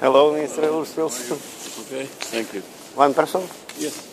Hello, Mr. Urs Okay, thank you. One person? Yes.